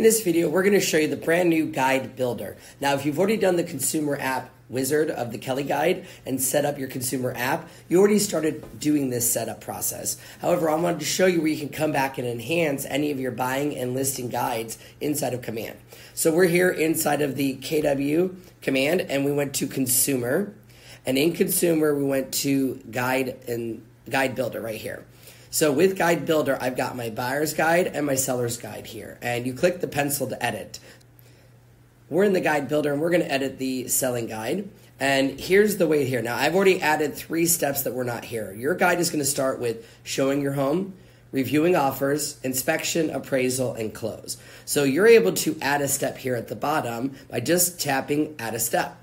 In this video, we're going to show you the brand new guide builder. Now, if you've already done the consumer app wizard of the Kelle Guide and set up your consumer app, you already started doing this setup process. However, I wanted to show you where you can come back and enhance any of your buying and listing guides inside of Command. So we're here inside of the KW command and we went to consumer. And in consumer, we went to guide and guide builder right here. So with Guide Builder, I've got my buyer's guide and my seller's guide here. And you click the pencil to edit. We're in the Guide Builder and we're going to edit the selling guide. And here's the way here. Now, I've already added three steps that were not here. Your guide is going to start with showing your home, reviewing offers, inspection, appraisal, and close. So you're able to add a step here at the bottom by just tapping add a step.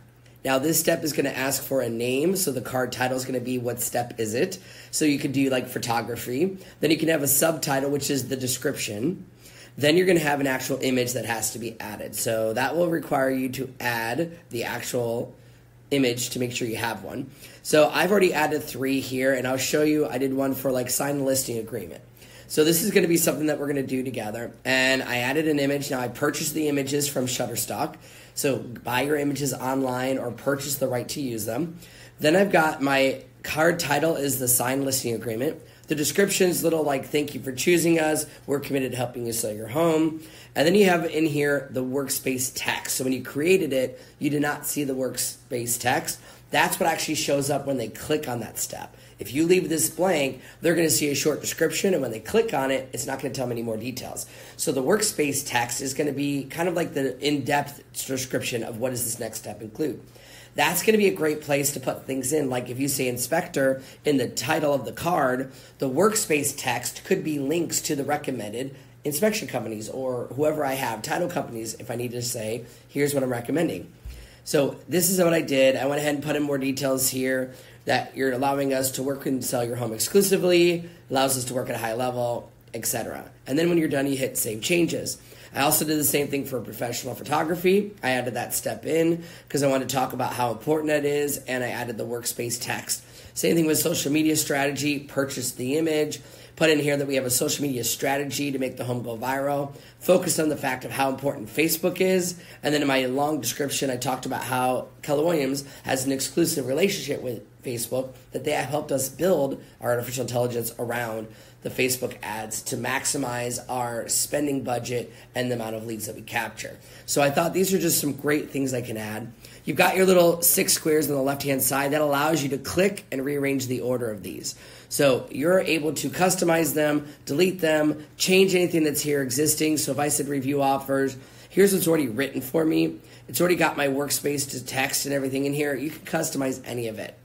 Now this step is going to ask for a name, so the card title is going to be what step is it? So you could do like photography. Then you can have a subtitle, which is the description. Then you're going to have an actual image that has to be added. So that will require you to add the actual image to make sure you have one. So I've already added three here, and I'll show you. I did one for like sign listing agreement. So this is going to be something that we're going to do together. And I added an image. Now I purchased the images from Shutterstock. So buy your images online or purchase the right to use them. Then I've got my card title is the signed listing agreement. The description description's little like thank you for choosing us. We're committed to helping you sell your home. And then you have in here the workspace text. So when you created it, you did not see the workspace text. That's what actually shows up when they click on that step. If you leave this blank, they're going to see a short description, and when they click on it, it's not going to tell them any more details. So the workspace text is going to be kind of like the in-depth description of what does this next step include. That's going to be a great place to put things in. Like if you say inspector in the title of the card, the workspace text could be links to the recommended inspection companies or whoever I have, title companies, if I need to say, here's what I'm recommending. So this is what I did. I went ahead and put in more details here that you're allowing us to work and sell your home exclusively, allows us to work at a high level, etc. And then when you're done, you hit save changes. I also did the same thing for professional photography. I added that step in because I wanted to talk about how important that is, and I added the workspace text. Same thing with social media strategy, purchase the image, put in here that we have a social media strategy to make the home go viral, focus on the fact of how important Facebook is, and then in my long description, I talked about how Keller Williams has an exclusive relationship with Facebook that they have helped us build our artificial intelligence around the Facebook ads to maximize our spending budget and the amount of leads that we capture. So I thought these are just some great things I can add. You've got your little six squares on the left hand side that allows you to click and rearrange the order of these. So you're able to customize them, delete them, change anything that's here existing. So if I said review offers, here's what's already written for me. It's already got my workspace to text and everything in here. You can customize any of it.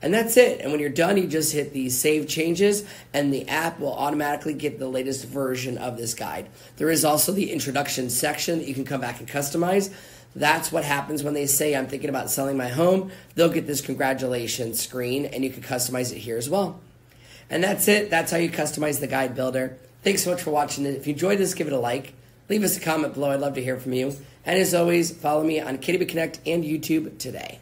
And that's it. And when you're done, you just hit the save changes, and the app will automatically get the latest version of this guide. There is also the introduction section that you can come back and customize. That's what happens when they say, I'm thinking about selling my home. They'll get this congratulations screen, and you can customize it here as well. And that's it. That's how you customize the guide builder. Thanks so much for watching. If you enjoyed this, give it a like. Leave us a comment below. I'd love to hear from you. And as always, follow me on KW Connect and YouTube today.